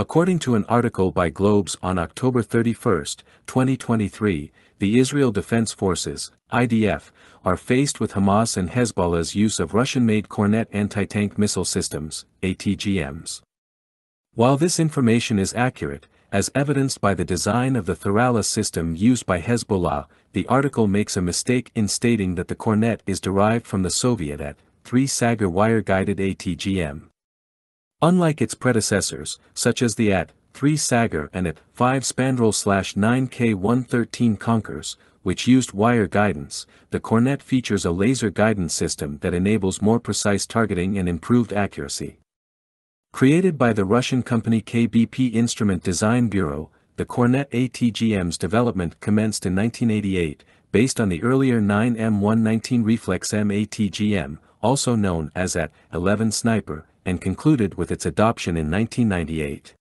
According to an article by Globes on October 31, 2023, the Israel Defense Forces, IDF, are faced with Hamas and Hezbollah's use of Russian-made Kornet anti-tank missile systems, ATGMs. While this information is accurate, as evidenced by the design of the Thurala system used by Hezbollah, the article makes a mistake in stating that the Kornet is derived from the Soviet At-3 Sagger wire-guided ATGM. Unlike its predecessors, such as the At-3 Sagger and At-5 Spandrel-9K113 Konkurs, which used wire guidance, the Kornet features a laser guidance system that enables more precise targeting and improved accuracy. Created by the Russian company KBP Instrument Design Bureau, the Kornet ATGM's development commenced in 1988, based on the earlier 9M119 Reflex M ATGM, also known as At-11 Sniper, and concluded with its adoption in 1998.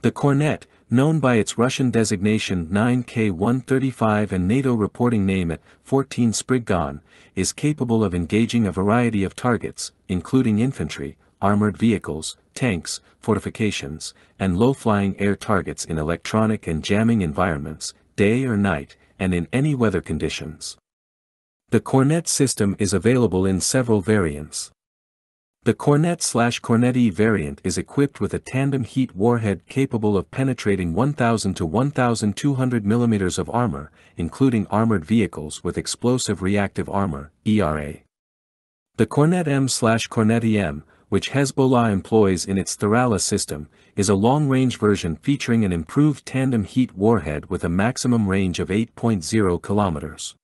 The Kornet, known by its Russian designation 9K135 and NATO reporting name at 14 Spriggan, is capable of engaging a variety of targets, including infantry, armored vehicles, tanks, fortifications, and low-flying air targets in electronic and jamming environments, day or night, and in any weather conditions. The Kornet system is available in several variants. The Kornet slash Kornet-E variant is equipped with a tandem heat warhead capable of penetrating 1000 to 1200 mm of armor, including armored vehicles with explosive reactive armor, ERA. The Kornet M slash Kornet-EM, which Hezbollah employs in its Thurala system, is a long-range version featuring an improved tandem heat warhead with a maximum range of 8.0 kilometers.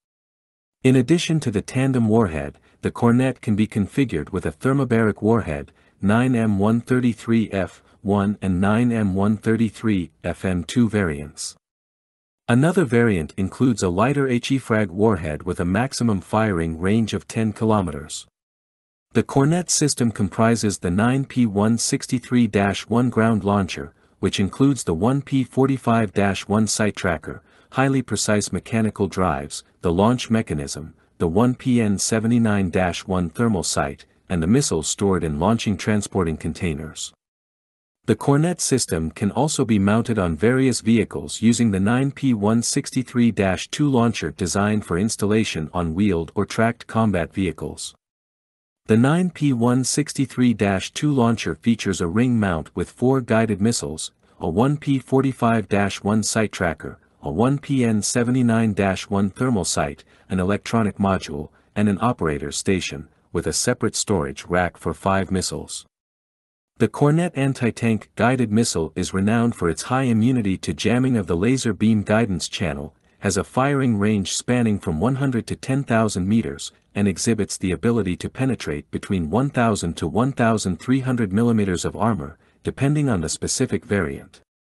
In addition to the tandem warhead, the Kornet can be configured with a thermobaric warhead, 9M133F1 and 9M133FM2 variants. Another variant includes a lighter HE-frag warhead with a maximum firing range of 10 kilometers. The Kornet system comprises the 9P163-1 ground launcher, which includes the 1P45-1 sight tracker, highly precise mechanical drives, the launch mechanism, the 1PN79-1 thermal sight, and the missiles stored in launching transporting containers. The Kornet system can also be mounted on various vehicles using the 9P163-2 launcher designed for installation on wheeled or tracked combat vehicles. The 9P163-2 launcher features a ring mount with four guided missiles, a 1P45-1 sight tracker, a 1PN79-1 thermal sight, an electronic module, and an operator station, with a separate storage rack for five missiles. The Kornet anti-tank guided missile is renowned for its high immunity to jamming of the laser beam guidance channel, has a firing range spanning from 100 to 10,000 meters, and exhibits the ability to penetrate between 1,000 to 1,300 millimeters of armor, depending on the specific variant.